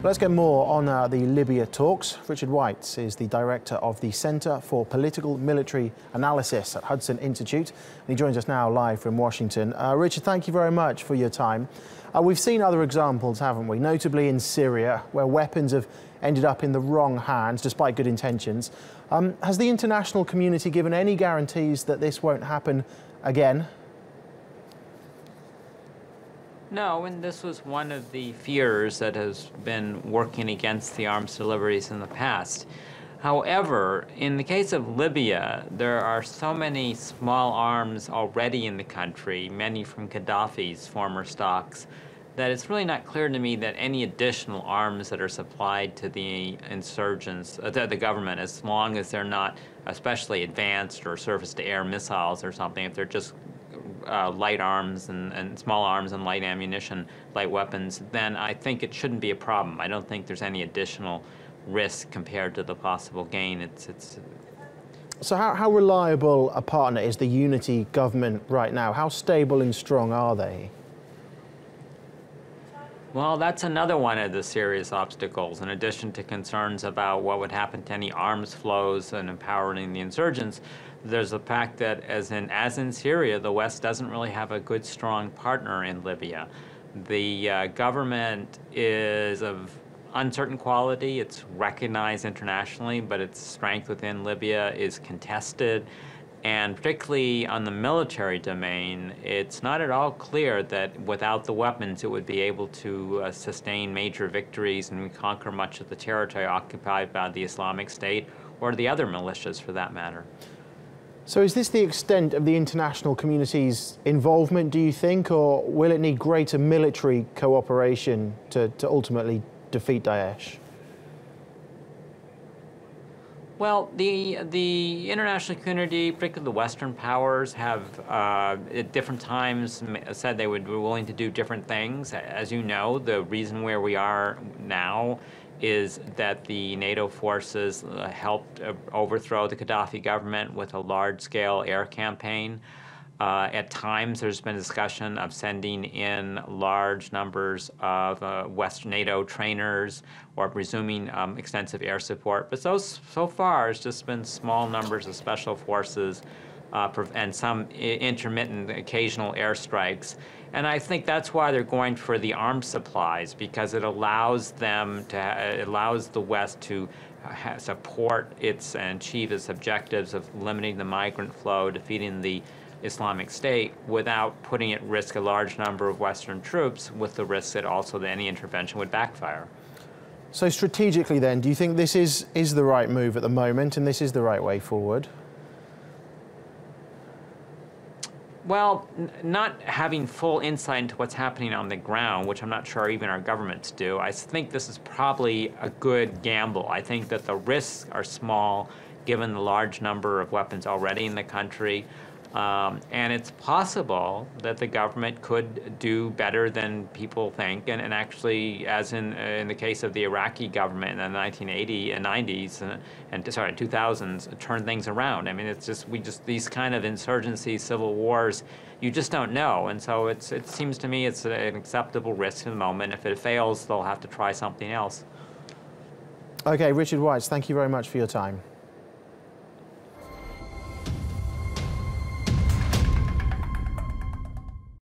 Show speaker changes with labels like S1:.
S1: Let's get more on uh, the Libya talks. Richard Weitz is the director of the Center for Political Military Analysis at Hudson Institute. And he joins us now live from Washington. Uh, Richard, thank you very much for your time. Uh, we've seen other examples, haven't we? Notably in Syria, where weapons have ended up in the wrong hands despite good intentions. Um, has the international community given any guarantees that this won't happen again?
S2: No, and this was one of the fears that has been working against the arms deliveries in the past. However, in the case of Libya, there are so many small arms already in the country, many from Gaddafi's former stocks, that it's really not clear to me that any additional arms that are supplied to the insurgents, uh, to the government, as long as they're not especially advanced or surface-to-air missiles or something, if they're just uh, light arms and, and small arms and light ammunition, light weapons, then I think it shouldn't be a problem. I don't think there's any additional risk compared to the possible gain. It's, it's,
S1: so how, how reliable a partner is the unity government right now? How stable and strong are they?
S2: Well, that's another one of the serious obstacles. In addition to concerns about what would happen to any arms flows and empowering the insurgents, there's the fact that, as in, as in Syria, the West doesn't really have a good, strong partner in Libya. The uh, government is of uncertain quality. It's recognized internationally, but its strength within Libya is contested. And particularly on the military domain, it's not at all clear that without the weapons it would be able to uh, sustain major victories and conquer much of the territory occupied by the Islamic State or the other militias for that matter.
S1: So is this the extent of the international community's involvement, do you think, or will it need greater military cooperation to, to ultimately defeat Daesh?
S2: Well, the the international community, particularly the Western powers, have uh, at different times said they would be willing to do different things. As you know, the reason where we are now is that the NATO forces uh, helped uh, overthrow the Gaddafi government with a large-scale air campaign. Uh, at times, there's been discussion of sending in large numbers of uh, West NATO trainers or resuming um, extensive air support. But so, so far, it's just been small numbers of special forces uh, and some intermittent occasional airstrikes. And I think that's why they're going for the arms supplies because it allows them to, allows the West to support its and achieve its objectives of limiting the migrant flow, defeating the Islamic State without putting at risk a large number of Western troops with the risk that also that any intervention would backfire.
S1: So strategically then, do you think this is, is the right move at the moment and this is the right way forward?
S2: Well, not having full insight into what's happening on the ground, which I'm not sure even our governments do, I think this is probably a good gamble. I think that the risks are small given the large number of weapons already in the country. Um, and it's possible that the government could do better than people think, and, and actually, as in uh, in the case of the Iraqi government in the 1980s and 90s, uh, and sorry, 2000s, turn things around. I mean, it's just we just these kind of insurgencies, civil wars, you just don't know, and so it's it seems to me it's an acceptable risk in the moment. If it fails, they'll have to try something else.
S1: Okay, Richard Weitz, thank you very much for your time.